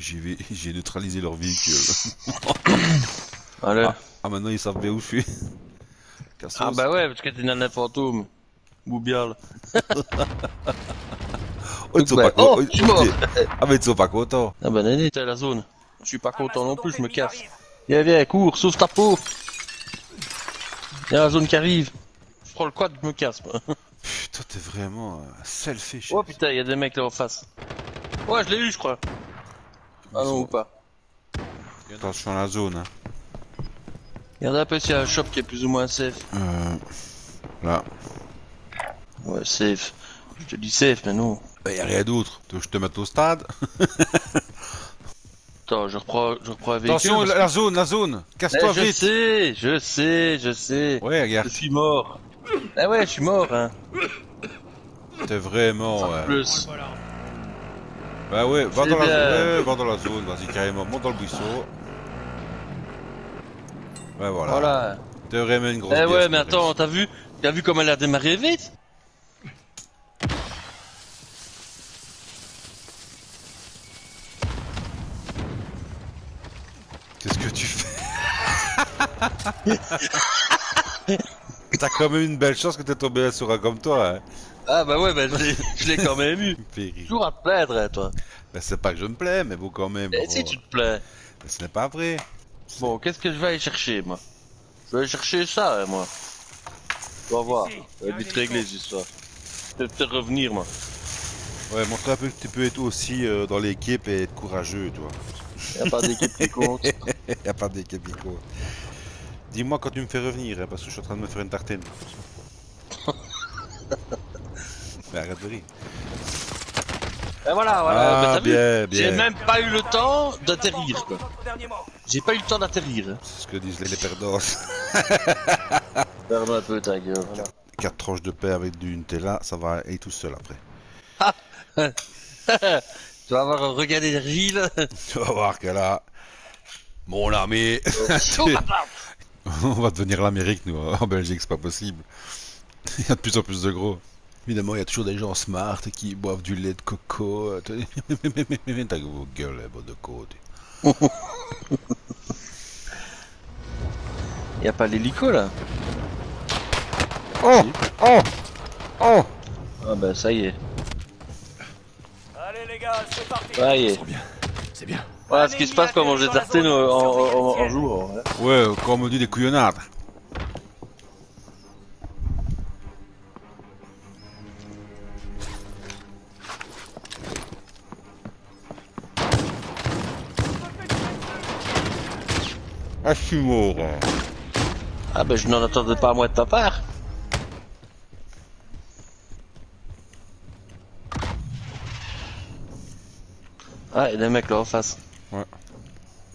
j'ai neutralisé leur véhicule. Allez. Ah, ah, maintenant ils savent bien où je suis. Cassos. Ah bah ouais, parce que t'es une un fantôme. Boubial. Oh, ils sont pas Oh, contents. je suis mort. Ah, mais ils sont pas contents. Ah bah Néné, t'es à la zone. Je suis pas content non plus, je me casse. Viens, viens, cours, sauve ta peau. Y'a la zone qui arrive. Je prends le quad, je me casse. moi. Putain, t'es vraiment un selfish. Oh putain, y'a des mecs là en face. Ouais, je l'ai eu, je crois. Ah non, ou pas. Attention à la zone. Hein. Regardez un peu s'il y a un shop qui est plus ou moins safe. Euh, là. Ouais, safe. Je te dis safe, mais non. Bah, y a rien d'autre. Tu veux que je te mette au stade Attends, je reprends, je reprends un véhicule. Attention, la, que- la zone, la zone. Eh, Casse-toi je vite. sais, je sais, je sais. Ouais, regarde. Je suis mort. Ah ouais, je suis mort, hein. T'es vraiment. En ouais. plus. Bah ouais, va dans, la zone, ouais, va dans la zone, vas-y carrément, monte dans le buisson. Ouais voilà. Voilà. T'es vraiment une grosse Eh ouais, mais attends, t'as vu, t'as vu comment elle a démarré vite? Qu'est-ce que tu fais? T'as quand même une belle chance que t'es tombé sur un comme toi, hein. Ah bah ouais, bah je l'ai- quand même eu. Péri. Toujours à te plaindre, hein, toi. Ben, c'est pas que je me plais, mais bon quand même. Eh bon. si tu te plais. Mais ce n'est pas vrai. Bon, qu'est-ce que je vais aller chercher, moi? Je vais aller chercher ça, hein, moi. On va voir. Ça va vite régler, cette histoire. Je vais peut-être revenir, moi. Ouais, montre un peu que tu peux être aussi euh, dans l'équipe et être courageux, toi. Y a pas d'équipe qui compte. y a pas d'équipe qui compte. Dis-moi quand tu me fais revenir, hein, parce que je suis en train de me faire une tartine. mais arrête de rire. Et voilà, voilà. Ah, vu bien, J'ai bien. même pas eu le temps d'atterrir, quoi. J'ai pas eu le temps d'atterrir. Hein. C'est ce que disent les, les perdants. Ferme un peu ta gueule. voilà. 4 tranches de pain avec du Nutella, ça va aller tout seul après. tu vas avoir un regain d'énergie, là. Tu vas voir que là, mon ami, on va devenir l'Amérique, nous. En Belgique, c'est pas possible. Il y a de plus en plus de gros. Évidemment, il y a toujours des gens smart qui boivent du lait de coco. T'as vos gueules, bon de côté. y a pas l'hélico, là Oh Oh Oh Ah bah ça y est. Allez les gars, c'est parti. Ça y est. C'est bien. Voilà ce qui se passe quand on mange des tartines en, en, en, en jour. hein. Ouais, quand on me dit des couillonnades. Ah, je suis mort. Ah bah je n'en attendais pas à moi de ta part. Ah, il y a des mecs là en face. Ouais.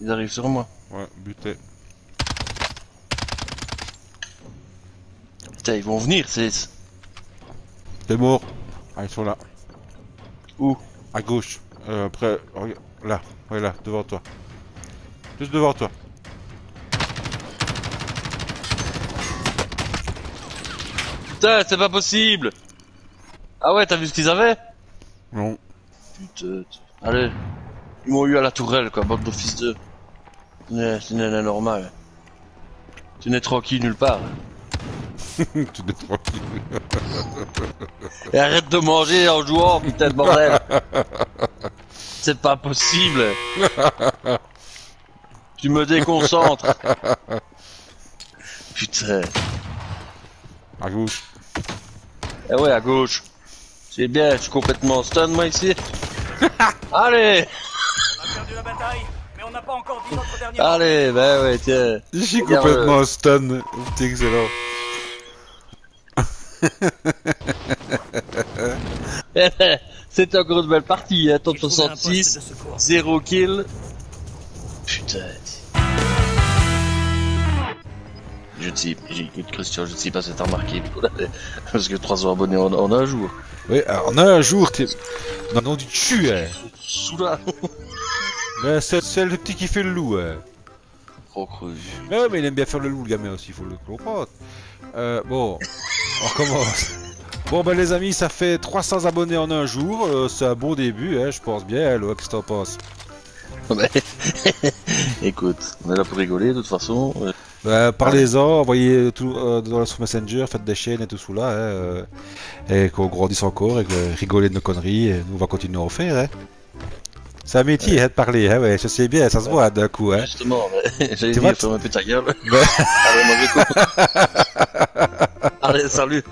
Ils arrivent sur moi. Ouais, buté. Putain, ils vont venir, c'est... T'es mort. Ah, ils sont là. Où? À gauche. Euh, après, regarde, là. Ouais, là, devant toi. Juste devant toi. Putain, c'est pas possible Ah ouais, t'as vu ce qu'ils avaient Non. Putain. Allez. Ils m'ont eu à la tourelle, quoi, bande de fils de... C'est c'est une normal. Tu n'es tranquille nulle part. tu es tranquille. Et arrête de manger en jouant, putain de bordel C'est pas possible Tu me déconcentres Putain. À gauche. Eh ouais, à gauche. C'est bien, je suis complètement stun, moi, ici. Allez On a perdu la bataille, mais on n'a pas encore dit notre dernier Allez, bah ouais, tiens. Je suis complètement stun. C'est excellent. C'était encore une belle partie, hein, top Il trouvait un poste 66, de secours. 0 kill. Putain. Je ne sais, Christian, je ne sais pas si t'as remarqué, parce que 300 abonnés en, en un jour. Oui, a un jour, t'es. Non, non, du cul, hein. Soula. Mais c'est le petit qui fait le loup, hein. Trop cru. Mais ouais, mais il aime bien faire le loup, le gamin aussi, il faut le comprendre. Euh, bon, on recommence. Bon, ben les amis, ça fait 300 abonnés en un jour. euh, c'est un bon début, hein, je pense bien. Hein, qu'est-ce que t'en penses? Écoute, on est là pour rigoler de toute façon. euh, Bah, Parlez-en, envoyez tout euh, dans sur Messenger, faites des chaînes et tout là, hein, euh, et qu'on grandisse encore et que rigoler de nos conneries, et nous on va continuer à en faire. Hein. C'est un métier hein, de parler, hein, ouais, je sais bien, ça se voit d'un coup. Hein. Justement, j'allais dire, ferme un peu ta gueule. Ouais. Allez, mauvais coup. Allez, salut.